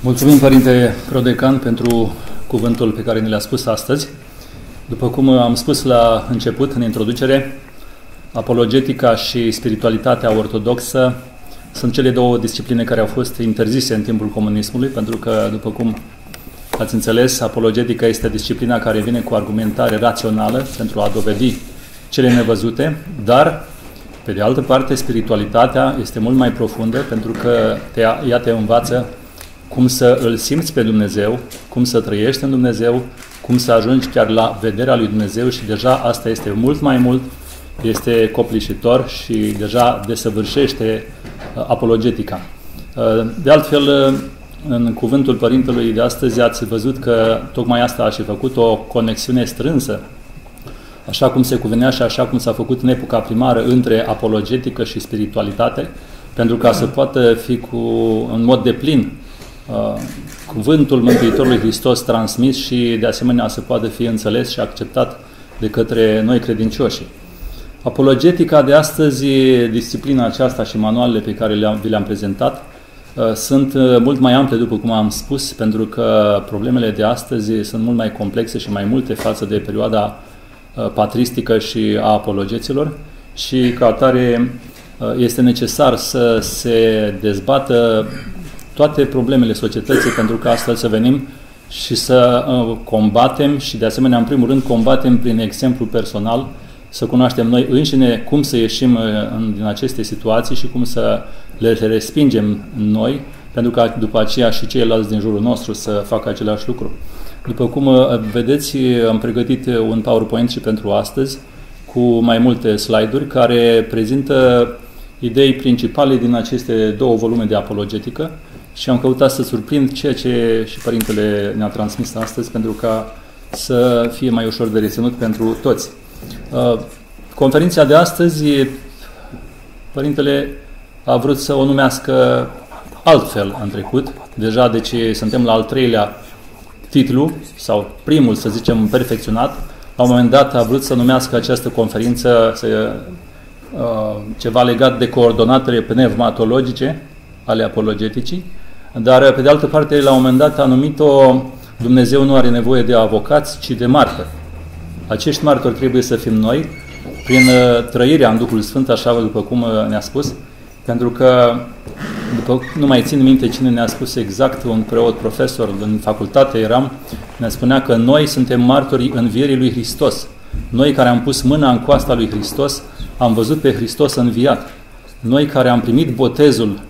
Mulțumim, Părinte Prodecan, pentru cuvântul pe care ne l-a spus astăzi. După cum am spus la început, în introducere, apologetica și spiritualitatea ortodoxă sunt cele două discipline care au fost interzise în timpul comunismului, pentru că, după cum ați înțeles, apologetica este disciplina care vine cu argumentare rațională pentru a dovedi cele nevăzute, dar, pe de altă parte, spiritualitatea este mult mai profundă pentru că te, ea te învață cum să îl simți pe Dumnezeu, cum să trăiești în Dumnezeu, cum să ajungi chiar la vederea lui Dumnezeu și deja asta este mult mai mult, este copleșitor și deja desăvârșește uh, apologetica. Uh, de altfel, uh, în cuvântul Părintelui de astăzi ați văzut că tocmai asta a și făcut o conexiune strânsă, așa cum se cuvenea și așa cum s-a făcut în epoca primară între apologetică și spiritualitate, pentru ca să poată fi cu, în mod deplin Uh, cuvântul Mântuitorului Hristos transmis și de asemenea să poată fi înțeles și acceptat de către noi credincioși. Apologetica de astăzi, disciplina aceasta și manualele pe care le-am, vi le-am prezentat, uh, sunt uh, mult mai ample, după cum am spus, pentru că problemele de astăzi sunt mult mai complexe și mai multe față de perioada patristică și a apologeților și ca atare este necesar să se dezbată toate problemele societății pentru că astfel să venim și să uh, combatem și de asemenea în primul rând combatem prin exemplu personal să cunoaștem noi înșine cum să ieșim uh, din aceste situații și cum să le respingem noi pentru ca după aceea și ceilalți din jurul nostru să facă același lucru. După cum uh, vedeți, am pregătit un PowerPoint și pentru astăzi cu mai multe slide-uri care prezintă idei principale din aceste două volume de apologetică și am căutat să surprind ceea ce și Părintele ne-a transmis astăzi pentru ca să fie mai ușor de reținut pentru toți. Uh, conferința de astăzi, Părintele a vrut să o numească altfel în trecut, deja deci suntem la al treilea titlu, sau primul, să zicem, perfecționat. La un moment dat a vrut să numească această conferință să, uh, ceva legat de coordonatele pneumatologice ale apologeticii dar, pe de altă parte, la un moment dat a numit-o Dumnezeu nu are nevoie de avocați, ci de martori. Acești martori trebuie să fim noi, prin uh, trăirea în Duhul Sfânt, așa după cum uh, ne-a spus, pentru că, după, nu mai țin minte cine ne-a spus exact, un preot profesor în facultate eram, ne spunea că noi suntem martorii învierii lui Hristos. Noi care am pus mâna în coasta lui Hristos, am văzut pe Hristos înviat. Noi care am primit botezul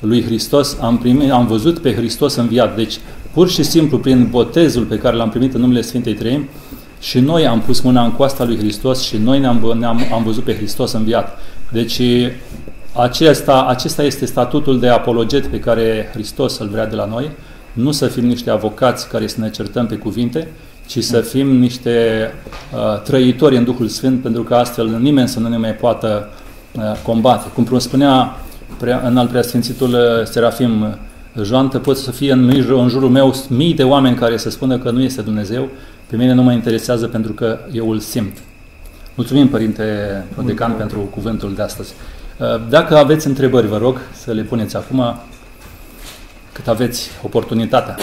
lui Hristos, am, primit, am văzut pe Hristos înviat. Deci, pur și simplu, prin botezul pe care l-am primit în numele Sfintei Treimi, și noi am pus mâna în coasta lui Hristos și noi ne-am, ne-am am văzut pe Hristos înviat. Deci, acesta, acesta este statutul de apologet pe care Hristos îl vrea de la noi, nu să fim niște avocați care să ne certăm pe cuvinte, ci să fim niște uh, trăitori în Duhul Sfânt, pentru că astfel nimeni să nu ne mai poată uh, combate. Cum spunea prea, în al preasfințitul uh, Serafim uh, Joantă pot să fie în, în jurul meu mii de oameni care să spună că nu este Dumnezeu, pe mine nu mă interesează pentru că eu îl simt. Mulțumim, Părinte Prodecan, pentru cuvântul de astăzi. Uh, dacă aveți întrebări, vă rog să le puneți acum, cât aveți oportunitatea.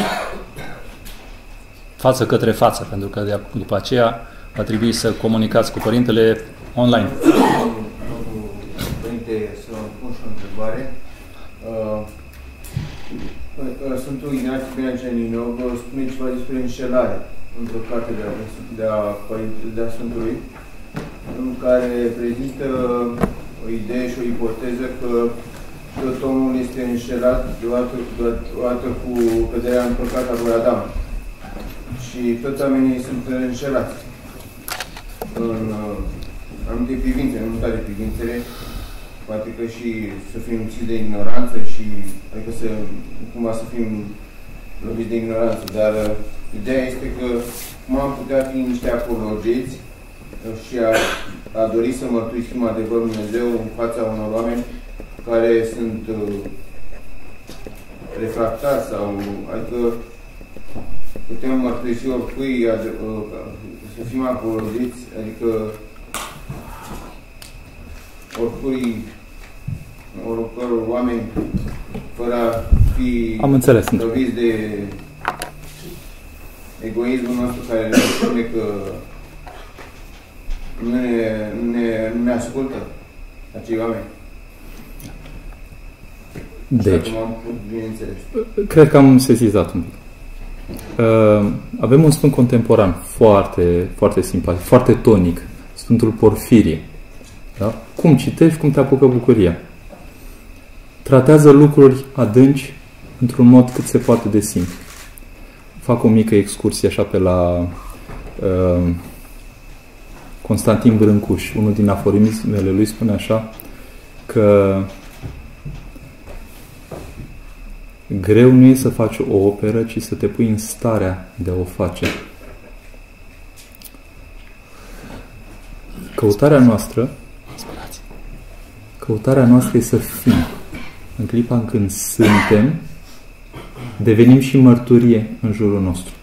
Față către față, pentru că de, după aceea va trebui să comunicați cu Părintele online. Sfântul Ignatie Bianceninov spune ceva despre înșelare într-o carte de a, de a, de a Sfântului, în care prezintă o idee și o ipoteză că tot omul este înșelat deodată, deodată cu căderea în păcat a lui Adam. Și toți oamenii sunt înșelați în uh, anumite privințe, în multe privințele, poate că și să fim lipsiți de ignoranță și adică să, cumva să fim loviți de ignoranță, dar uh, ideea este că cum am putea fi niște apologeți uh, și a, a dori să mărturisim adevărul Dumnezeu în fața unor oameni care sunt uh, refractați sau, adică putem mărturisi oricui, uh, să fim apologeți, adică oricui oricăror oameni fără fi Am înțeles. loviți de egoismul nostru care ne spune că nu ne, nu ne, nu ne ascultă acei oameni. Deci, Așa cum am putut, bineînțeles. cred că am sesizat un pic. Uh, avem un sfânt contemporan foarte, foarte simpatic, foarte tonic, Sfântul Porfirie. Da? Cum citești, cum te apucă bucuria. Tratează lucruri adânci într-un mod cât se poate de simplu. Fac o mică excursie așa pe la uh, Constantin Brâncuș. Unul din aforismele lui spune așa că greu nu e să faci o operă, ci să te pui în starea de a o face. Căutarea noastră Căutarea noastră e să fim. În clipa în când suntem, devenim și mărturie în jurul nostru.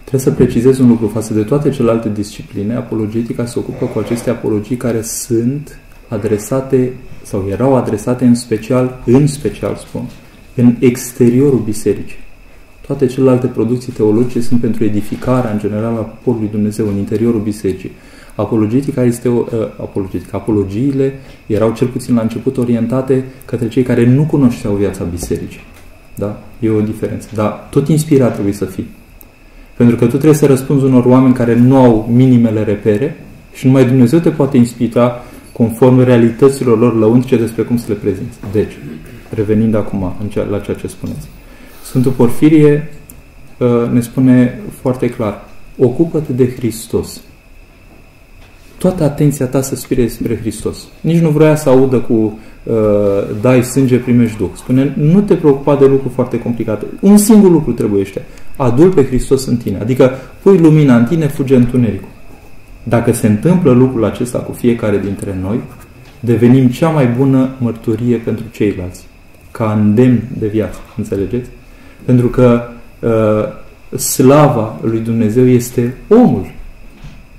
Trebuie să precizez un lucru față de toate celelalte discipline. Apologetica se ocupă cu aceste apologii care sunt adresate sau erau adresate în special, în special spun, în exteriorul bisericii. Toate celelalte producții teologice sunt pentru edificarea, în general, a poporului Dumnezeu în interiorul bisericii. Apologetica este o, uh, apologetica. Apologiile erau cel puțin la început orientate către cei care nu cunoșteau viața bisericii. Da? E o diferență. Dar tot inspirat trebuie să fii. Pentru că tu trebuie să răspunzi unor oameni care nu au minimele repere și numai Dumnezeu te poate inspira conform realităților lor lăuntrice despre cum să le prezinți. Deci, revenind acum la ceea ce spuneți. Sfântul Porfirie uh, ne spune foarte clar, ocupă-te de Hristos toată atenția ta să spire spre Hristos. Nici nu vrea să audă cu uh, dai sânge, primești Duh. Spune, nu te preocupa de lucruri foarte complicate. Un singur lucru trebuiește. Adul pe Hristos în tine. Adică pui lumina în tine, fuge întunericul. Dacă se întâmplă lucrul acesta cu fiecare dintre noi, devenim cea mai bună mărturie pentru ceilalți. Ca îndemn de viață. Înțelegeți? Pentru că uh, slava lui Dumnezeu este omul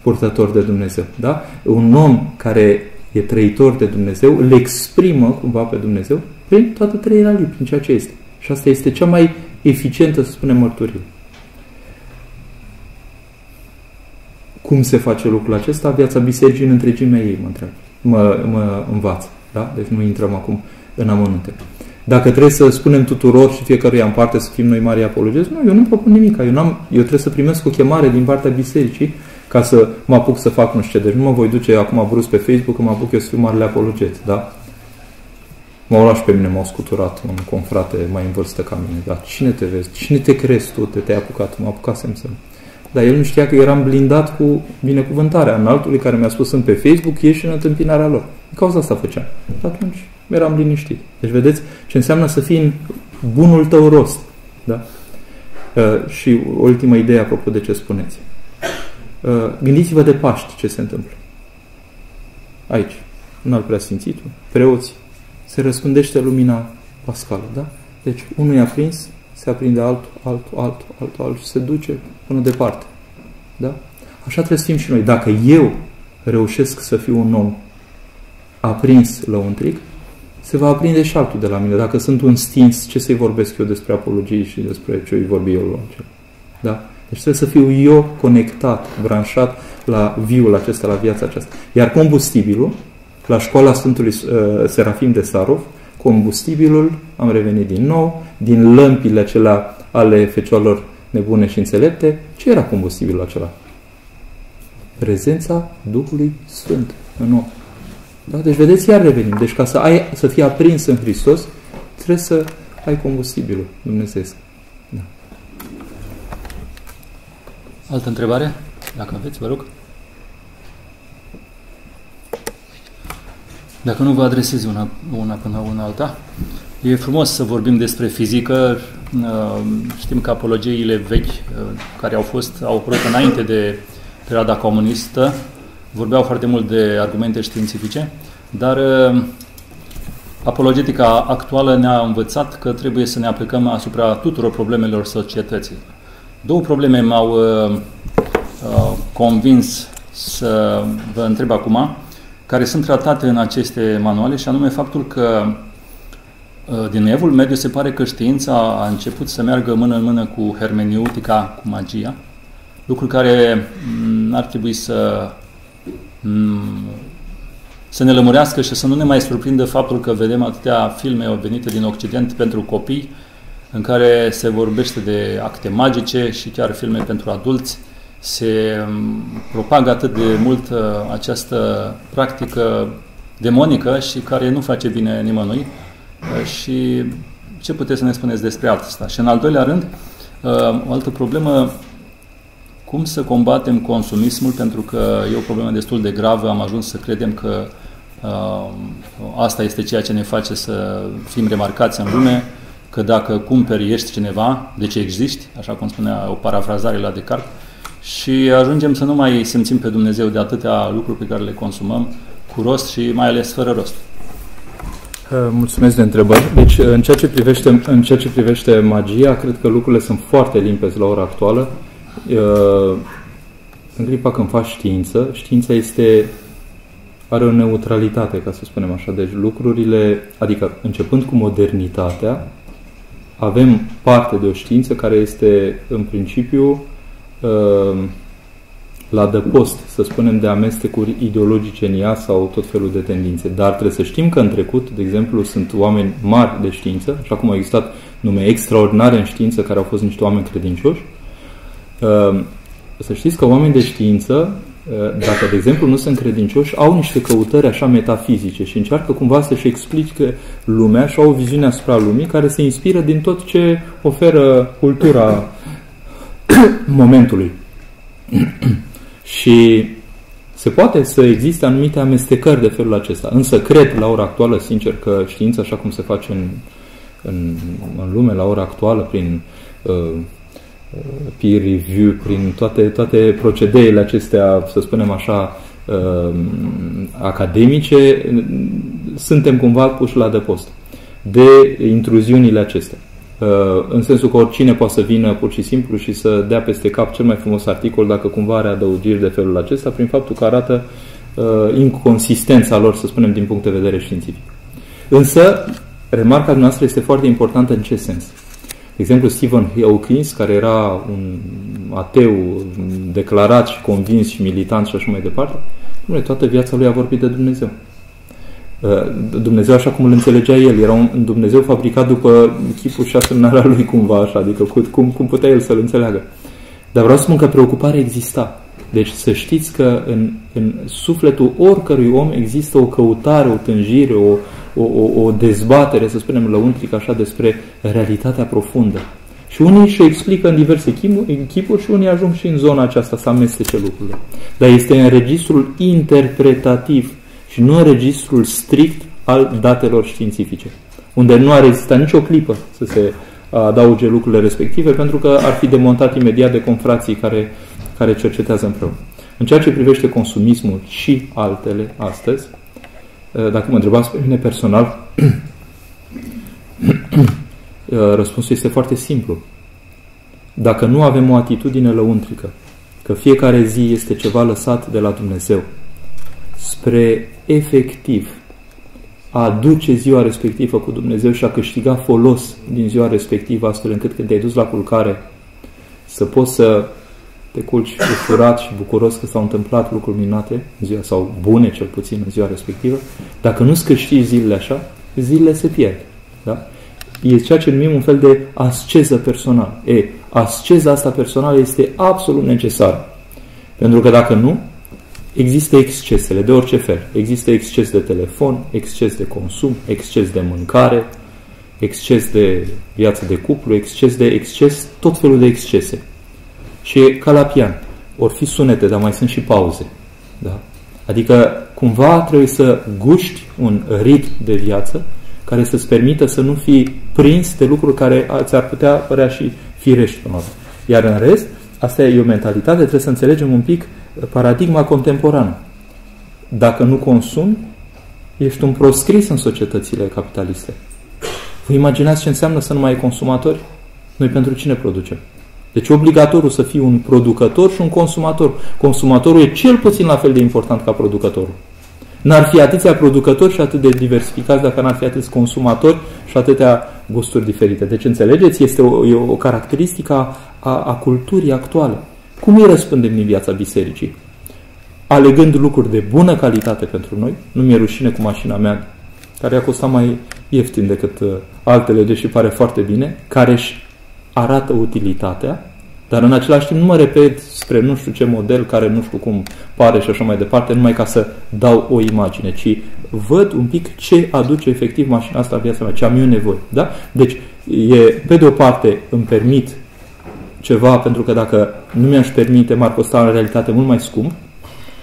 purtător de Dumnezeu. Da? Un om care e trăitor de Dumnezeu îl exprimă cumva pe Dumnezeu prin toată trăirea lui, prin ceea ce este. Și asta este cea mai eficientă, să spunem, mărturie. Cum se face lucrul acesta? Viața bisericii în întregimea ei, mă întreb. Mă, mă învață. Da? Deci nu intrăm acum în amănunte. Dacă trebuie să spunem tuturor și fiecăruia în parte să fim noi mari apologezi, nu, eu nu propun nimic. Eu, am eu trebuie să primesc o chemare din partea bisericii ca să mă apuc să fac nu știu ce. Deci nu mă voi duce acum brusc pe Facebook că mă apuc eu să fiu marele apologet, da? M-au luat și pe mine, m-au scuturat un confrate mai în vârstă ca mine. Dar cine te vezi? Cine te crezi tu? Te, te-ai apucat? Mă apucasem să... Dar el nu știa că eram blindat cu binecuvântarea înaltului care mi-a spus sunt pe Facebook, ieși în întâmpinarea lor. În cauza asta făceam. Și atunci eram liniștit. Deci vedeți ce înseamnă să fii în bunul tău rost. Da? Uh, și ultima idee apropo de ce spuneți. Uh, gândiți-vă de Paști ce se întâmplă. Aici, în al preasfințitul, preoți, se răspândește lumina pascală, da? Deci, unul e aprins, se aprinde altul, altul, altul, altul, altul și se duce până departe. Da? Așa trebuie să fim și noi. Dacă eu reușesc să fiu un om aprins la un tric, se va aprinde și altul de la mine. Dacă sunt un stins, ce să-i vorbesc eu despre apologie și despre ce îi vorbi eu la Da? Deci trebuie să fiu eu conectat, branșat la viul acesta, la viața aceasta. Iar combustibilul, la școala Sfântului uh, Serafim de Sarov, combustibilul, am revenit din nou, din lămpile acelea ale fecioarelor nebune și înțelepte, ce era combustibilul acela? Prezența Duhului Sfânt în om. Da? Deci vedeți, iar revenim. Deci ca să, ai, să fii aprins în Hristos, trebuie să ai combustibilul Dumnezeu. Altă întrebare? Dacă aveți, vă rog. Dacă nu vă adresez una, una până una alta. E frumos să vorbim despre fizică. Uh, știm că apologiile vechi uh, care au fost, au apărut înainte de perioada comunistă, vorbeau foarte mult de argumente științifice, dar uh, apologetica actuală ne-a învățat că trebuie să ne aplicăm asupra tuturor problemelor societății. Două probleme m-au uh, uh, convins să vă întreb acum, care sunt tratate în aceste manuale și anume faptul că Uh, din evul mediu se pare că știința a început să meargă mână în mână cu hermeneutica, cu magia, lucru care mm, ar trebui să mm, să ne lămurească și să nu ne mai surprindă faptul că vedem atâtea filme venite din Occident pentru copii, în care se vorbește de acte magice și chiar filme pentru adulți, se mm, propagă atât de mult uh, această practică demonică și care nu face bine nimănui. Uh, și ce puteți să ne spuneți despre asta? Și în al doilea rând, uh, o altă problemă, cum să combatem consumismul, pentru că e o problemă destul de gravă, am ajuns să credem că asta este ceea ce ne face să fim remarcați în lume, că dacă cumperi, ești cineva, deci existi, așa cum spunea o parafrazare la Descartes, și ajungem să nu mai simțim pe Dumnezeu de atâtea lucruri pe care le consumăm cu rost și mai ales fără rost. Uh, mulțumesc de întrebări. Deci, în ceea, ce privește, în ceea ce privește magia, cred că lucrurile sunt foarte limpezi la ora actuală. Uh, în clipa când faci știință, știința este are o neutralitate, ca să spunem așa. Deci lucrurile, adică începând cu modernitatea, avem parte de o știință care este în principiu uh, la dăpost, să spunem, de amestecuri ideologice în ea sau tot felul de tendințe. Dar trebuie să știm că în trecut, de exemplu, sunt oameni mari de știință, așa cum au existat nume extraordinare în știință care au fost niște oameni credincioși. Uh, să știți că oameni de știință Eh, dacă, de exemplu, nu sunt credincioși, au niște căutări așa metafizice și încearcă cumva să-și explice lumea și au o viziune asupra lumii care se inspiră din tot ce oferă cultura momentului. și se poate să existe anumite amestecări de felul acesta. Însă cred la ora actuală, sincer, că știința, așa cum se face în, în, în lume la ora actuală, prin uh, peer review, prin toate, toate procedeile acestea, să spunem așa, um, academice, suntem cumva puși la depost de intruziunile acestea. Uh, în sensul că oricine poate să vină pur și simplu și să dea peste cap cel mai frumos articol dacă cumva are adăugiri de felul acesta, prin faptul că arată uh, inconsistența lor, să spunem, din punct de vedere științific. Însă, remarca noastră este foarte importantă în ce sens? De exemplu, Stephen Hawkins, care era un ateu declarat și convins și militant și așa mai departe, nu, toată viața lui a vorbit de Dumnezeu. Uh, Dumnezeu așa cum îl înțelegea el, era un Dumnezeu fabricat după chipul și asemnarea lui cumva așa, adică cum, cum putea el să-l înțeleagă. Dar vreau să spun că preocuparea exista. Deci să știți că în, în sufletul oricărui om există o căutare, o tânjire, o, o, o, o dezbatere, să spunem, lăuntric așa, despre realitatea profundă. Și unii își explică în diverse chipuri și unii ajung și în zona aceasta să amestece lucrurile. Dar este în registrul interpretativ și nu în registrul strict al datelor științifice, unde nu ar exista nicio clipă să se adauge lucrurile respective, pentru că ar fi demontat imediat de confrații care, care cercetează împreună. În ceea ce privește consumismul și altele astăzi, Eh, dacă mă întrebați pe mine personal, eh, răspunsul este foarte simplu. Dacă nu avem o atitudine lăuntrică, că fiecare zi este ceva lăsat de la Dumnezeu, spre efectiv a aduce ziua respectivă cu Dumnezeu și a câștiga folos din ziua respectivă, astfel încât când te-ai dus la culcare să poți să te culci ușurat și bucuros că s-au întâmplat lucruri minunate în ziua, sau bune cel puțin în ziua respectivă, dacă nu-ți câștigi zilele așa, zilele se pierd. Da? E ceea ce numim un fel de asceză personală. E, asceza asta personală este absolut necesară. Pentru că dacă nu, există excesele de orice fel. Există exces de telefon, exces de consum, exces de mâncare, exces de viață de cuplu, exces de exces, tot felul de excese. Și e ca la pian. Or fi sunete, dar mai sunt și pauze. Da? Adică cumva trebuie să guști un ritm de viață care să-ți permită să nu fii prins de lucruri care ți-ar putea părea și firești până Iar în rest, asta e o mentalitate, trebuie să înțelegem un pic paradigma contemporană. Dacă nu consumi, ești un proscris în societățile capitaliste. Vă imaginați ce înseamnă să nu mai ai consumatori? Noi pentru cine producem? Deci obligatoriu să fii un producător și un consumator. Consumatorul e cel puțin la fel de important ca producătorul. N-ar fi atâția producători și atât de diversificați dacă n-ar fi atâți consumatori și atâtea gusturi diferite. Deci, înțelegeți, este o, e o caracteristică a, a culturii actuale. Cum îi răspundem în viața bisericii? Alegând lucruri de bună calitate pentru noi, nu mi-e rușine cu mașina mea, care a costat mai ieftin decât uh, altele, deși pare foarte bine, care își arată utilitatea, dar în același timp nu mă repet spre nu știu ce model care nu știu cum pare și așa mai departe, numai ca să dau o imagine, ci văd un pic ce aduce efectiv mașina asta în viața mea, ce am eu nevoie. Da? Deci, e, pe de o parte, îmi permit ceva, pentru că dacă nu mi-aș permite, m-ar costa în realitate mult mai scump,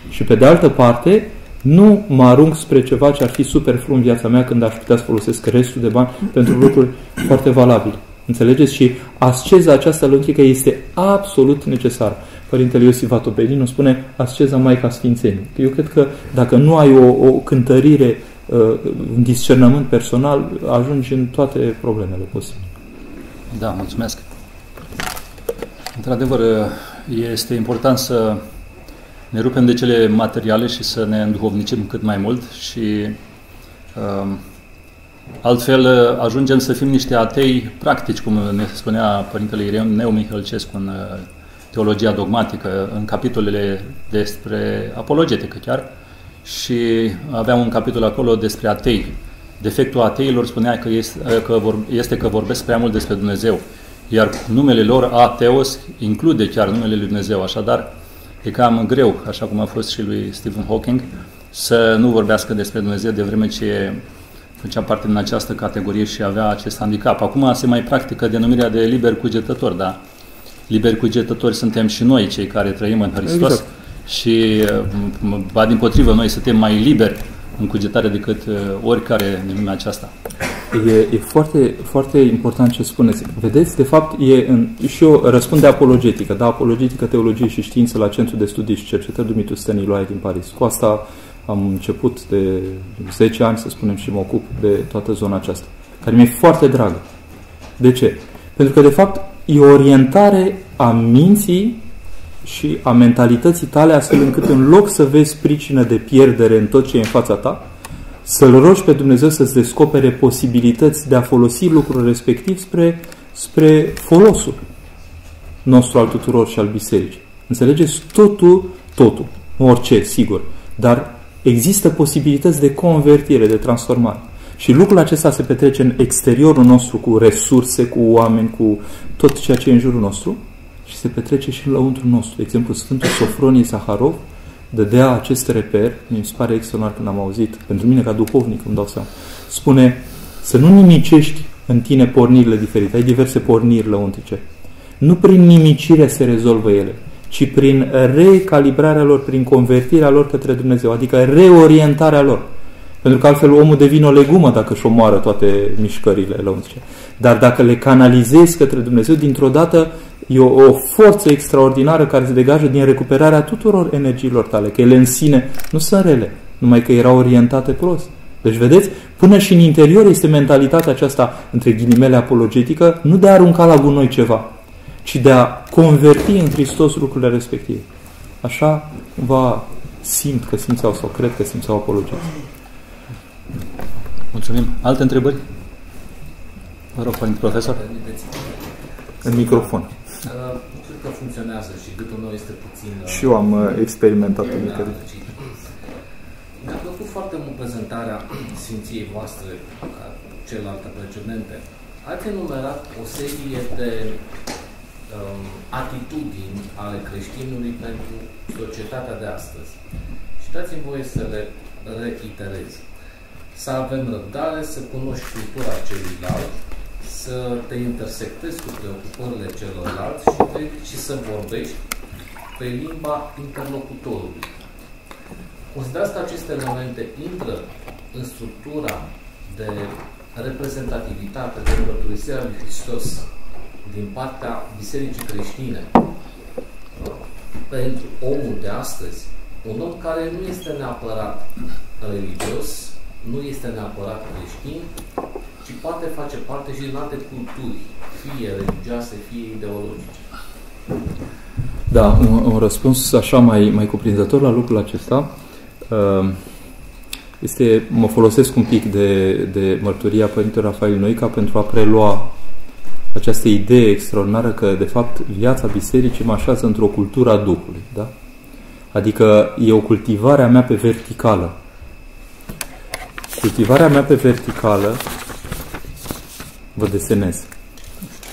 și pe de altă parte, nu mă arunc spre ceva ce ar fi superflu în viața mea când aș putea să folosesc restul de bani pentru lucruri foarte valabile. Înțelegeți? Și asceza aceasta lăunchică este absolut necesară. Părintele Iosif Vatopelinu spune asceza Maica Sfințenii. Eu cred că dacă nu ai o, o cântărire, uh, un discernământ personal, ajungi în toate problemele posibile. Da, mulțumesc. Într-adevăr, este important să ne rupem de cele materiale și să ne înduhovnicim cât mai mult și um, altfel ajungem să fim niște atei practici, cum ne spunea Părintele Ireu Mihălcescu în uh, teologia dogmatică, în capitolele despre apologetică chiar, și avea un capitol acolo despre atei. Defectul ateilor spunea că este, uh, că vor, este că vorbesc prea mult despre Dumnezeu, iar numele lor ateos include chiar numele lui Dumnezeu, așadar E cam greu, așa cum a fost și lui Stephen Hawking, să nu vorbească despre Dumnezeu de vreme ce făcea parte din această categorie și avea acest handicap. Acum se mai practică denumirea de liber cugetător, dar liber cugetători suntem și noi, cei care trăim în Hristos. Exact. Și, ba din potrivă, noi suntem mai liberi în cugetare decât uh, oricare din lumea aceasta. E, e foarte, foarte important ce spuneți. Vedeți, de fapt, e în, și eu răspund de apologetică, da, apologetică, teologie și știință la Centrul de Studii și Cercetări Dumitru Stăniloae din Paris. Cu asta am început de 10 ani, să spunem, și mă ocup de toată zona aceasta, care mi-e foarte dragă. De ce? Pentru că, de fapt, e o orientare a minții și a mentalității tale, astfel încât în loc să vezi pricină de pierdere în tot ce e în fața ta, să-L rogi pe Dumnezeu să-ți descopere posibilități de a folosi lucrul respectiv spre, spre folosul nostru al tuturor și al bisericii. Înțelegeți? Totul, totul, orice, sigur, dar există posibilități de convertire, de transformare. Și lucrul acesta se petrece în exteriorul nostru cu resurse, cu oameni, cu tot ceea ce e în jurul nostru și se petrece și în lăuntru nostru. De exemplu, Sfântul Sofronie Saharov dădea acest reper, mi se pare extraordinar când am auzit, pentru mine ca duhovnic îmi dau seama, spune să nu nimicești în tine pornirile diferite, ai diverse porniri lăuntice. Nu prin nimicire se rezolvă ele, ci prin recalibrarea lor, prin convertirea lor către Dumnezeu, adică reorientarea lor. Pentru că altfel omul devine o legumă dacă își omoară toate mișcările lăuntice. Dar dacă le canalizezi către Dumnezeu, dintr-o dată E o, o forță extraordinară care se degajă din recuperarea tuturor energiilor tale, că ele în sine nu sunt rele, numai că erau orientate prost. Deci, vedeți, până și în interior este mentalitatea aceasta, între ghilimele apologetică, nu de a arunca la gunoi ceva, ci de a converti în Hristos lucrurile respective. Așa va simt că simțeau sau cred că simțeau apologeți. Mulțumim. Alte întrebări? Vă rog, părinte profesor. În microfon. Uh, cred că funcționează și gâtul meu este puțin... Uh, și eu am uh, experimentat în mică Mi-a plăcut foarte mult prezentarea Sfinției voastre, ca celelalte precedente. Ați enumerat o serie de um, atitudini ale creștinului pentru societatea de astăzi. Și dați-mi voie să le reiterez. Să avem răbdare, să cunoști cultura celuilalt, să te intersectezi cu preocupările celorlalți și, te, și să vorbești pe limba interlocutorului. Considerați că aceste elemente intră în structura de reprezentativitate, de mărturisirea lui Hristos din partea Bisericii Creștine pentru omul de astăzi, un om care nu este neapărat religios, nu este neapărat creștin, ci poate face parte și din alte culturi, fie religioase, fie ideologice. Da, un, un răspuns așa mai, mai cuprinzător la lucrul acesta. Uh, este, mă folosesc un pic de, de mărturia Părintele Rafael Noica pentru a prelua această idee extraordinară că, de fapt, viața bisericii mă așează într-o cultură a Duhului. Da? Adică e o cultivare a mea pe verticală. Cultivarea mea pe verticală, vă desenez,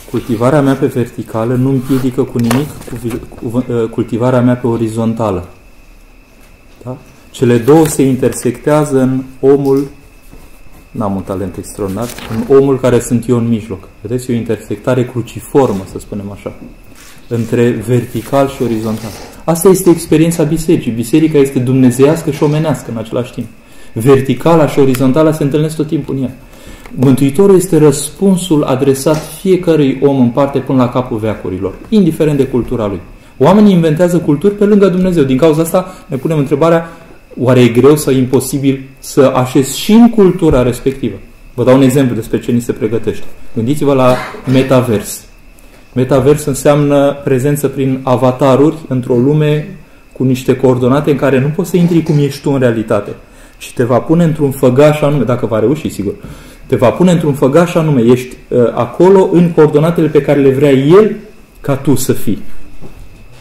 cultivarea mea pe verticală nu împiedică cu nimic cultivarea mea pe orizontală. Da? Cele două se intersectează în omul, n-am un talent extraordinar, în omul care sunt eu în mijloc. Vedeți, e o intersectare cruciformă, să spunem așa, între vertical și orizontal. Asta este experiența bisericii. Biserica este dumnezeiască și omenească în același timp. Verticala și orizontala se întâlnesc tot timpul în ea. Mântuitorul este răspunsul adresat fiecărui om în parte până la capul veacurilor, indiferent de cultura lui. Oamenii inventează culturi pe lângă Dumnezeu. Din cauza asta ne punem întrebarea, oare e greu sau imposibil să așezi și în cultura respectivă? Vă dau un exemplu despre ce ni se pregătește. Gândiți-vă la metavers. Metavers înseamnă prezență prin avataruri într-o lume cu niște coordonate în care nu poți să intri cum ești tu în realitate, ci te va pune într-un făgaș anume, dacă va reuși, sigur, te va pune într-un făgaș anume, ești uh, acolo în coordonatele pe care le vrea El ca tu să fii.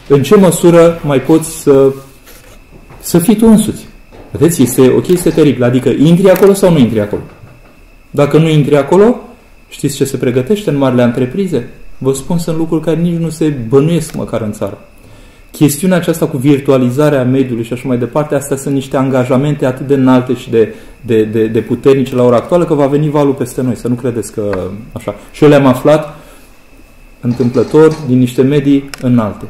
În ce măsură mai poți să, să fii tu însuți? Vedeți, este o chestie teribilă. Adică intri acolo sau nu intri acolo? Dacă nu intri acolo, știți ce se pregătește în marile întreprize? Vă spun, sunt lucruri care nici nu se bănuiesc măcar în țară. Chestiunea aceasta cu virtualizarea mediului și așa mai departe, astea sunt niște angajamente atât de înalte și de, de, de, de puternice la ora actuală că va veni valul peste noi, să nu credeți că așa. Și eu le-am aflat întâmplător din niște medii înalte.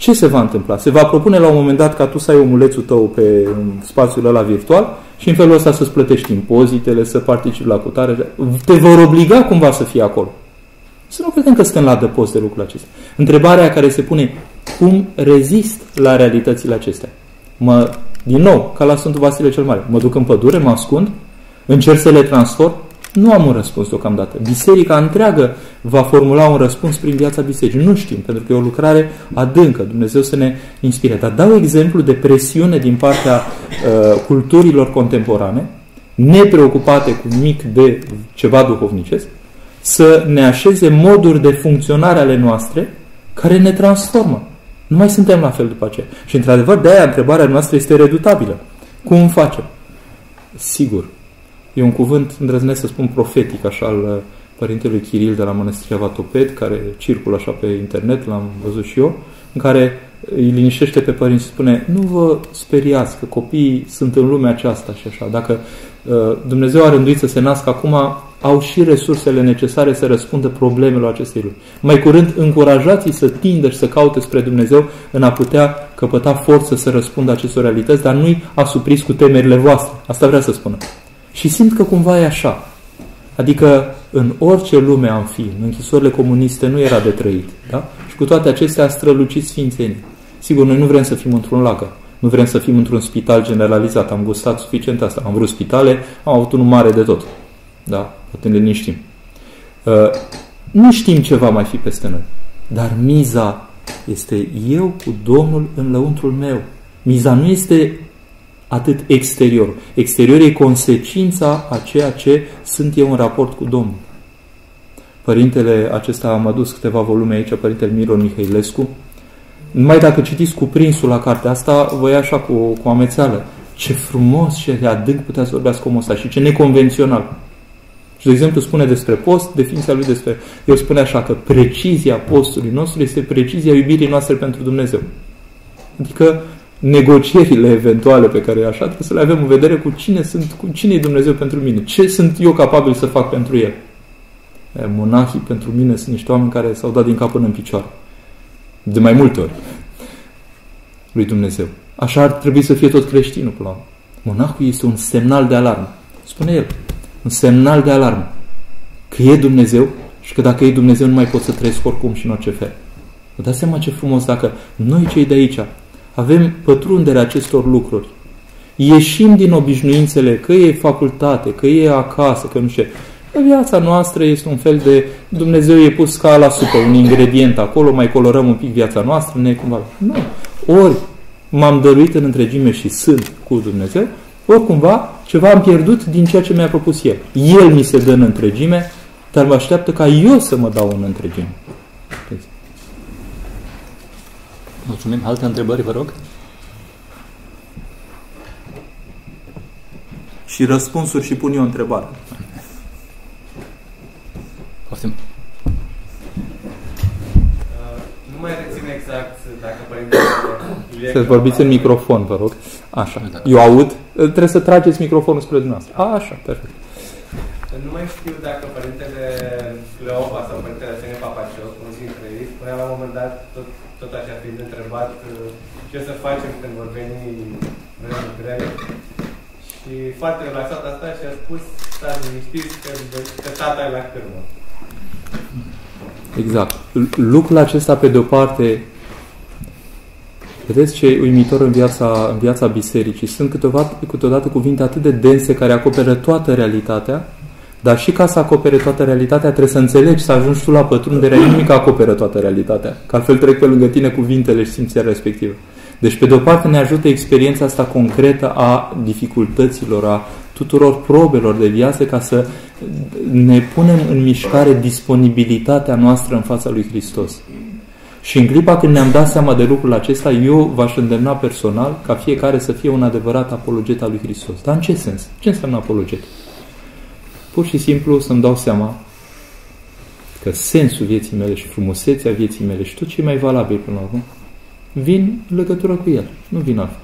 Ce se va întâmpla? Se va propune la un moment dat ca tu să ai omulețul tău pe spațiul ăla virtual și în felul ăsta să-ți plătești impozitele, să participi la cutare. Te vor obliga cumva să fii acolo. Să nu credem că stăm la adăpost de lucrul acesta. Întrebarea care se pune, cum rezist la realitățile acestea? Mă, din nou, ca la Sfântul Vasile cel Mare, mă duc în pădure, mă ascund, încerc să le transform, nu am un răspuns deocamdată. Biserica întreagă va formula un răspuns prin viața bisericii. Nu știm, pentru că e o lucrare adâncă. Dumnezeu să ne inspire. Dar dau exemplu de presiune din partea uh, culturilor contemporane, nepreocupate cu mic de ceva duhovnicesc, să ne așeze moduri de funcționare ale noastre care ne transformă. Nu mai suntem la fel după aceea. Și într-adevăr, de aia întrebarea noastră este redutabilă. Cum facem? Sigur. E un cuvânt, îndrăznesc să spun, profetic, așa, al uh, părintelui Chiril de la Mănăstirea Vatoped, care circulă așa pe internet, l-am văzut și eu, în care îi liniștește pe părinți și spune nu vă speriați că copiii sunt în lumea aceasta și așa. Dacă uh, Dumnezeu a rânduit să se nască acum, au și resursele necesare să răspundă problemelor acestei lumi. Mai curând, încurajați-i să tindă și să caute spre Dumnezeu în a putea căpăta forță să răspundă acestor realități, dar nu-i asupriți cu temerile voastre. Asta vrea să spună. Și simt că cumva e așa. Adică în orice lume am fi, în închisorile comuniste nu era de trăit. Da? Și cu toate acestea a strălucit sfințenii. Sigur, noi nu vrem să fim într-un lagă. Nu vrem să fim într-un spital generalizat. Am gustat suficient asta. Am vrut spitale, am avut unul mare de tot. Da? Poate ne liniștim. Uh, nu știm ce va mai fi peste noi. Dar miza este eu cu Domnul în lăuntrul meu. Miza nu este atât exterior. Exterior e consecința a ceea ce sunt eu în raport cu Domnul. Părintele acesta am adus câteva volume aici, Părintele Miron Mihailescu. Numai dacă citiți cuprinsul la cartea asta, vă ia așa cu, cu amețeală. Ce frumos și adânc putea să vorbească omul ăsta și ce neconvențional. Și, de exemplu, spune despre post, definiția lui despre... El spune așa că precizia postului nostru este precizia iubirii noastre pentru Dumnezeu. Adică negocierile eventuale pe care așa trebuie să le avem în vedere cu cine sunt, cu cine e Dumnezeu pentru mine, ce sunt eu capabil să fac pentru El. Monahii pentru mine sunt niște oameni care s-au dat din cap până în picioare. De mai multe ori. Lui Dumnezeu. Așa ar trebui să fie tot creștinul până la urmă. Monahul este un semnal de alarmă. Spune el. Un semnal de alarmă. Că e Dumnezeu și că dacă e Dumnezeu nu mai pot să trăiesc oricum și în orice fel. Vă dați seama ce frumos dacă noi cei de aici avem pătrunderea acestor lucruri. Ieșim din obișnuințele, că e facultate, că e acasă, că nu știu. Viața noastră este un fel de Dumnezeu e pus ca la supă, un ingredient acolo, mai colorăm un pic viața noastră, ne cumva. Nu. Ori m-am dăruit în întregime și sunt cu Dumnezeu, ori cumva ceva am pierdut din ceea ce mi-a propus El. El mi se dă în întregime, dar mă așteaptă ca eu să mă dau în întregime. Mulțumim. Alte întrebări, vă rog? Și răspunsuri și pun eu o întrebare. Poftim. Nu mai rețin exact dacă părintele Să vorbiți în microfon, vă rog. Așa. Eu aud. Trebuie să trageți microfonul spre dumneavoastră. A, așa, perfect. Nu mai știu dacă părintele Cleopa sau părintele Sene Papacioc, unul dintre ei, spunea la un moment dat, tot, tot așa fiind întrebat, ce să facem când vor veni vremuri grele. Și foarte relaxat asta și a spus, stați liniștiți că, că tata e la cârmă. Exact. Lucrul acesta, pe de-o parte, vedeți ce e uimitor în viața, în viața bisericii. Sunt câteodată, câteodată cuvinte atât de dense care acoperă toată realitatea, dar și ca să acopere toată realitatea, trebuie să înțelegi, să ajungi tu la pătrunderea nimic acoperă toată realitatea. Că altfel trec pe lângă tine cuvintele și simțirea respectivă. Deci, pe de o parte, ne ajută experiența asta concretă a dificultăților, a tuturor probelor de viață ca să ne punem în mișcare disponibilitatea noastră în fața lui Hristos. Și în clipa când ne-am dat seama de lucrul acesta, eu v-aș îndemna personal ca fiecare să fie un adevărat apologet al lui Hristos. Dar în ce sens? Ce înseamnă apologet? Pur și simplu să-mi dau seama că sensul vieții mele și frumusețea vieții mele și tot ce e mai valabil până la urmă, vin în legătură cu el, nu vin altfel.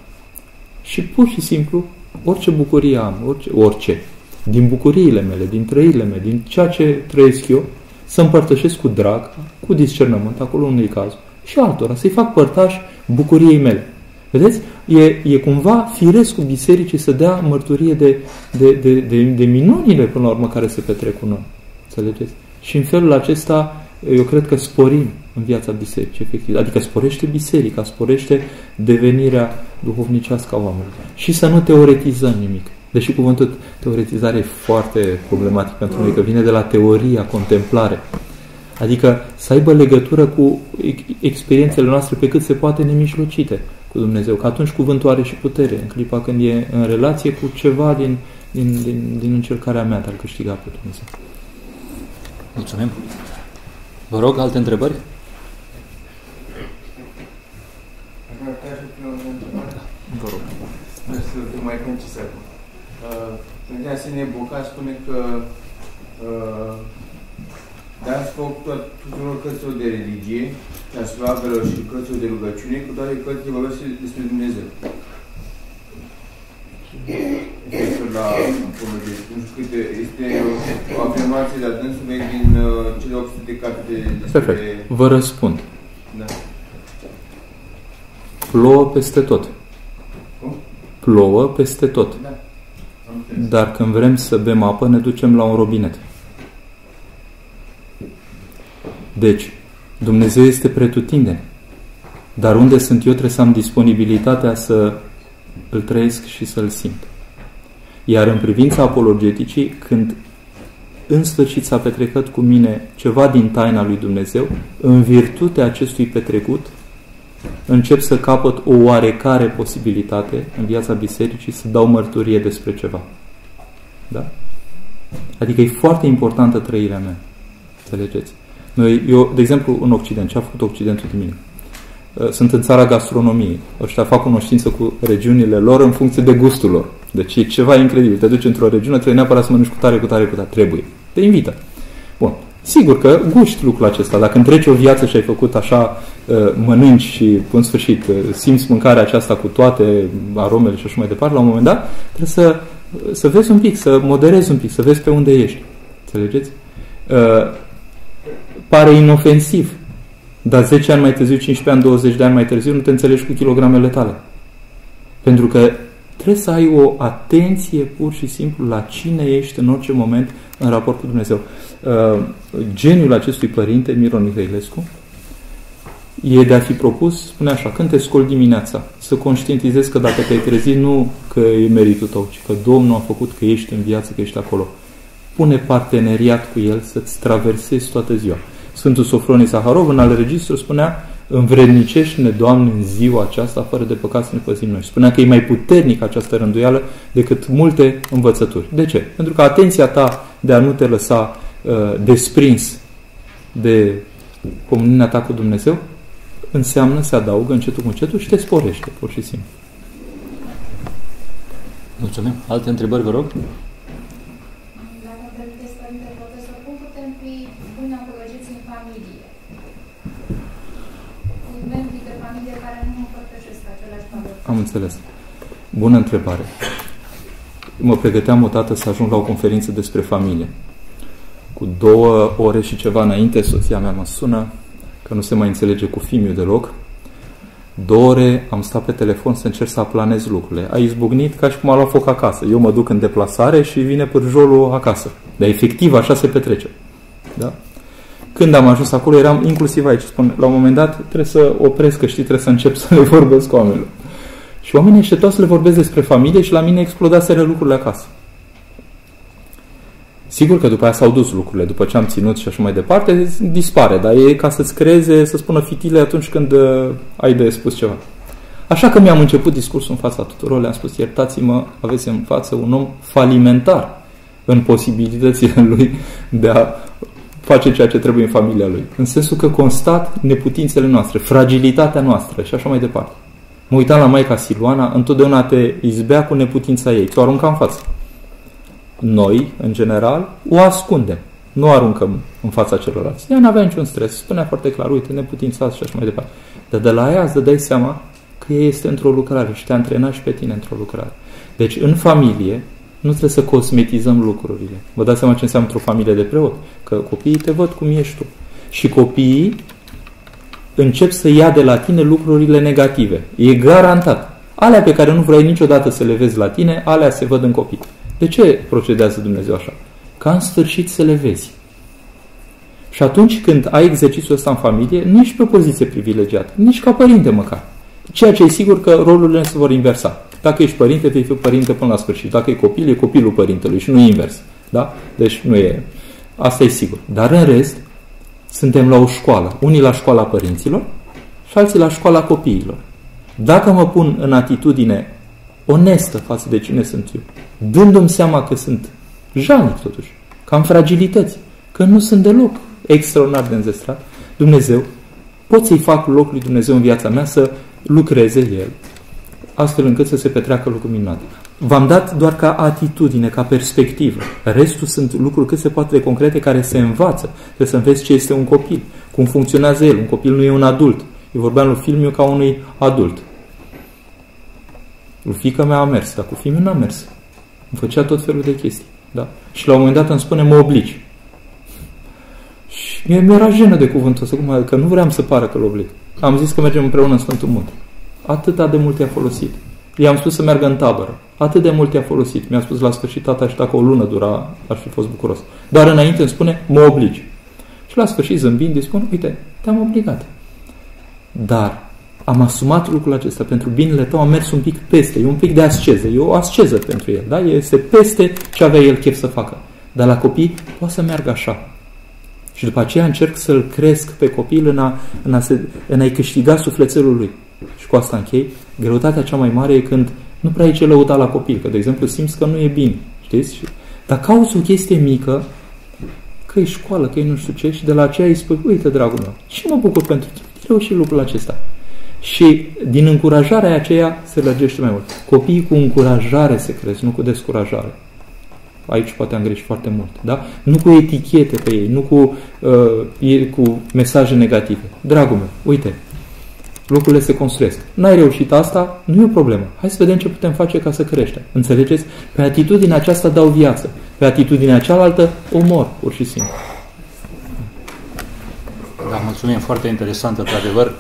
Și pur și simplu, orice bucurie am, orice, orice, din bucuriile mele, din trăirile mele, din ceea ce trăiesc eu, să împărtășesc cu drag, cu discernământ, acolo unde e cazul, și altora, să-i fac părtași bucuriei mele. Vedeți? E, e cumva firesc cu bisericii să dea mărturie de, de, de, de, de minunile, până la urmă, care se petrec cu noi. Înțelegeți? Și în felul acesta, eu cred că sporim în viața bisericii, efectiv. Adică sporește biserica, sporește devenirea duhovnicească a oamenilor. Și să nu teoretizăm nimic. Deși cuvântul teoretizare e foarte problematic pentru noi, că vine de la teoria, contemplare. Adică să aibă legătură cu experiențele noastre pe cât se poate nemijlocite cu Dumnezeu. Că atunci cuvântul are și putere în clipa când e în relație cu ceva din, din, din, din încercarea mea de a-L câștiga pe Dumnezeu. Mulțumim. Vă rog, alte întrebări? Vă rog. Să fiu mai concis acum. Părintele Arsenie Boca spune că uh, dați foc tuturor cărților de religie, a slavelor și cărților de rugăciune, cu toate cărțile vorbesc despre Dumnezeu. Referitor la apologetic. Nu știu câte, este o afirmație de adânsului din uh, cele 800 de capete despre... Perfect. Vă răspund. Da. Plouă peste tot. Cum? Plouă peste tot. Da. Am înțeles. Dar când vrem să bem apă, ne ducem la un robinet. Deci, Dumnezeu este pretutindeni. Dar unde sunt eu trebuie să am disponibilitatea să îl trăiesc și să-l simt. Iar în privința apologeticii, când în sfârșit s-a petrecut cu mine ceva din taina lui Dumnezeu, în virtutea acestui petrecut, încep să capăt o oarecare posibilitate în viața bisericii să dau mărturie despre ceva. Da? Adică e foarte importantă trăirea mea. Înțelegeți? Noi, eu, de exemplu, în Occident, ce a făcut Occidentul de mine? Sunt în țara gastronomiei. Ăștia fac cunoștință cu regiunile lor în funcție de gustul lor. Deci e ceva incredibil. Te duci într-o regiune, trebuie neapărat să mănânci cu tare, cu tare, cu tare. Trebuie. Te invită. Bun. Sigur că guști lucrul acesta. Dacă întreci o viață și ai făcut așa, mănânci și, în sfârșit, simți mâncarea aceasta cu toate aromele și așa mai departe, la un moment dat, trebuie să, să vezi un pic, să moderezi un pic, să vezi pe unde ești. Înțelegeți? Pare inofensiv. Dar 10 ani mai târziu, 15 ani, 20 de ani mai târziu, nu te înțelegi cu kilogramele tale. Pentru că trebuie să ai o atenție pur și simplu la cine ești în orice moment în raport cu Dumnezeu. Uh, geniul acestui părinte, Miron Mihailescu, e de a fi propus, spune așa, când te scoli dimineața, să conștientizezi că dacă te-ai trezit, nu că e meritul tău, ci că Domnul a făcut că ești în viață, că ești acolo. Pune parteneriat cu El să-ți traversezi toată ziua. Sfântul Sofronie Saharov, în al registru, spunea Învrednicește-ne, Doamne, în ziua aceasta, fără de păcat să ne păzim noi. Spunea că e mai puternic această rânduială decât multe învățături. De ce? Pentru că atenția ta de a nu te lăsa uh, desprins de comuniunea ta cu Dumnezeu înseamnă, se adaugă încetul cu încetul și te sporește, pur și simplu. Mulțumim. Alte întrebări, vă rog? Dacă permiteți, Părinte Profesor, cum putem fi buni apologeți în familie? Cu membrii de familie care nu împărtășesc aceleași valori. Am înțeles. Bună întrebare. Mă pregăteam o dată să ajung la o conferință despre familie. Cu două ore și ceva înainte, soția mea mă sună că nu se mai înțelege cu fimiu deloc. Două ore am stat pe telefon să încerc să aplanez lucrurile. A izbucnit ca și cum a luat foc acasă. Eu mă duc în deplasare și vine pârjolul acasă. Dar efectiv așa se petrece. Da? Când am ajuns acolo, eram inclusiv aici. Spun, la un moment dat trebuie să opresc, că știi, trebuie să încep să le vorbesc cu oamenilor. Și oamenii ăștia toți le vorbesc despre familie și la mine explodaseră lucrurile acasă. Sigur că după aia s-au dus lucrurile, după ce am ținut și așa mai departe, dispare, dar e ca să-ți creeze, să spună fitile atunci când uh, ai de spus ceva. Așa că mi-am început discursul în fața tuturor, le-am spus, iertați-mă, aveți în față un om falimentar în posibilitățile lui de a face ceea ce trebuie în familia lui. În sensul că constat neputințele noastre, fragilitatea noastră și așa mai departe. Mă uitam la Maica Siluana, întotdeauna te izbea cu neputința ei, ți-o arunca în față noi, în general, o ascundem. Nu aruncăm în fața celorlalți. Ea nu avea niciun stres. Spunea foarte clar, uite, neputințați și așa mai departe. Dar de la ea îți dai seama că ea este într-o lucrare și te antrena și pe tine într-o lucrare. Deci, în familie, nu trebuie să cosmetizăm lucrurile. Vă dați seama ce înseamnă într-o familie de preot? Că copiii te văd cum ești tu. Și copiii încep să ia de la tine lucrurile negative. E garantat. Alea pe care nu vrei niciodată să le vezi la tine, alea se văd în copii. De ce procedează Dumnezeu așa? Ca în sfârșit să le vezi. Și atunci când ai exercițiul ăsta în familie, nu ești pe o poziție privilegiată, nici ca părinte măcar. Ceea ce e sigur că rolurile se vor inversa. Dacă ești părinte, vei fi părinte până la sfârșit. Dacă e copil, e copilul părintelui și nu invers. Da? Deci nu e... Asta e sigur. Dar în rest, suntem la o școală. Unii la școala părinților și alții la școala copiilor. Dacă mă pun în atitudine onestă față de cine sunt eu, dându-mi seama că sunt jalnic totuși, că am fragilități, că nu sunt deloc extraordinar de înzestrat, Dumnezeu, pot să-i fac loc lui Dumnezeu în viața mea să lucreze El, astfel încât să se petreacă lucruri minunate. V-am dat doar ca atitudine, ca perspectivă. Restul sunt lucruri cât se poate de concrete care se învață. Trebuie să înveți ce este un copil, cum funcționează el. Un copil nu e un adult. Eu vorbeam lui Filmiu ca unui adult. Lui fica mea a mers, dar cu Filmiu n-a mers. Îmi făcea tot felul de chestii. Da? Și la un moment dat îmi spune, mă obligi. Și mie mi-era jenă de cuvântul ăsta, cum, că nu vreau să pară că l oblig. Am zis că mergem împreună în Sfântul Munte. Atât de mult i-a folosit. I-am spus să meargă în tabără. Atât de mult i-a folosit. Mi-a spus la sfârșit, tata, și dacă o lună dura, ar fi fost bucuros. Dar înainte îmi spune, mă obligi. Și la sfârșit, zâmbind, îi spun, uite, te-am obligat. Dar am asumat lucrul acesta pentru binele tău, am mers un pic peste, e un pic de asceză, e o asceză pentru el, da? este peste ce avea el chef să facă. Dar la copii poate să meargă așa. Și după aceea încerc să-l cresc pe copil în, a, în, a se, în a-i câștiga sufletelul lui. Și cu asta închei, greutatea cea mai mare e când nu prea ai ce lăuda la copil, că de exemplu simți că nu e bine, știți? Dar cauți o chestie mică, că e școală, că e nu știu ce, și de la aceea îi spui, uite, dragul meu, și mă bucur pentru tine, reuși lucrul acesta. Și din încurajarea aceea se lărgește mai mult. Copiii cu încurajare se cresc, nu cu descurajare. Aici poate am greșit foarte mult. Da? Nu cu etichete pe ei, nu cu, uh, cu mesaje negative. Dragul meu, uite, lucrurile se construiesc. N-ai reușit asta, nu e o problemă. Hai să vedem ce putem face ca să creștem. Înțelegeți? Pe atitudinea aceasta dau viață. Pe atitudinea cealaltă omor, pur și simplu. Da, mulțumim. Foarte interesant, într-adevăr.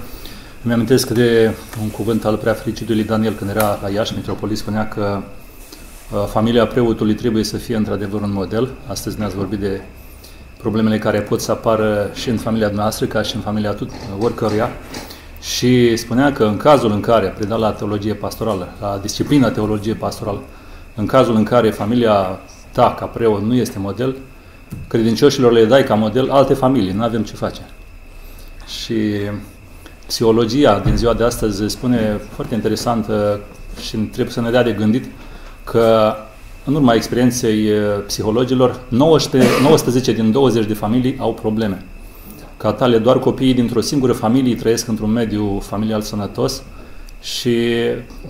Îmi amintesc de un cuvânt al preafericitului Daniel când era la Iași, metropolit, spunea că uh, familia preotului trebuie să fie într-adevăr un model. Astăzi ne-ați vorbit de problemele care pot să apară și în familia noastră, ca și în familia tut, oricăruia. Și spunea că în cazul în care, predat la teologie pastorală, la disciplina teologie pastorală, în cazul în care familia ta ca preot nu este model, credincioșilor le dai ca model alte familii, nu avem ce face. Și psihologia din ziua de astăzi spune foarte interesant și trebuie să ne dea de gândit că în urma experienței psihologilor, 19, 19 din 20 de familii au probleme. Ca tale, doar copiii dintr-o singură familie trăiesc într-un mediu familial sănătos și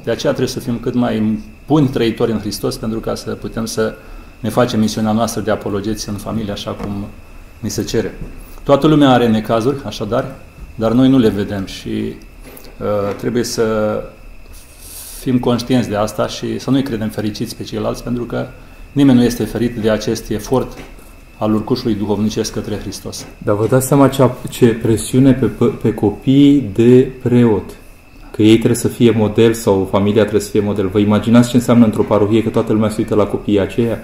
de aceea trebuie să fim cât mai buni trăitori în Hristos pentru ca să putem să ne facem misiunea noastră de apologeți în familie așa cum ni se cere. Toată lumea are necazuri, așadar, dar noi nu le vedem și uh, trebuie să fim conștienți de asta și să nu-i credem fericiți pe ceilalți, pentru că nimeni nu este ferit de acest efort al urcușului duhovnicesc către Hristos. Dar vă dați seama ce, ce presiune pe, pe copii de preot. Că ei trebuie să fie model sau familia trebuie să fie model. Vă imaginați ce înseamnă într-o parohie că toată lumea se uită la copiii aceia?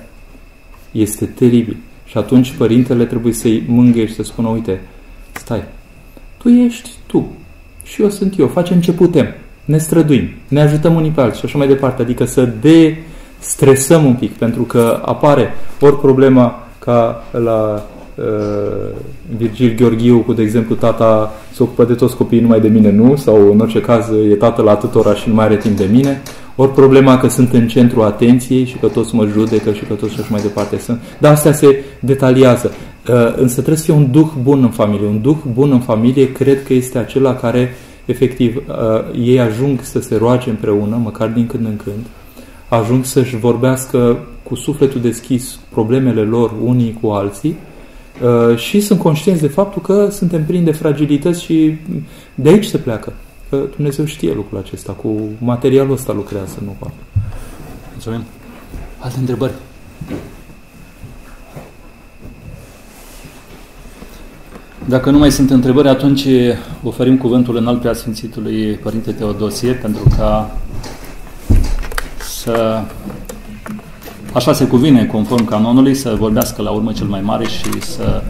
Este teribil. Și atunci părintele trebuie să-i mângâie și să spună, uite, stai, tu ești tu și eu sunt eu, facem ce putem, ne străduim, ne ajutăm unii pe alții și așa mai departe. Adică să de-stresăm un pic, pentru că apare ori problema ca la uh, Virgil Gheorghiu cu, de exemplu, tata se ocupă de toți copiii numai de mine, nu? Sau, în orice caz, e tată la atâtora și nu mai are timp de mine. Ori problema că sunt în centru atenției și că toți mă judecă și că toți și așa mai departe sunt. Dar astea se detaliază. Uh, însă trebuie să fie un duh bun în familie. Un duh bun în familie cred că este acela care, efectiv, uh, ei ajung să se roage împreună, măcar din când în când, ajung să-și vorbească cu sufletul deschis problemele lor unii cu alții uh, și sunt conștienți de faptul că suntem plini de fragilități și de aici se pleacă. Că Dumnezeu știe lucrul acesta, cu materialul ăsta lucrează, nu cu Mulțumim. Alte întrebări? Dacă nu mai sunt întrebări, atunci oferim cuvântul în alt preasfințitului Părinte Teodosie pentru ca să, așa se cuvine conform canonului, să vorbească la urmă cel mai mare și să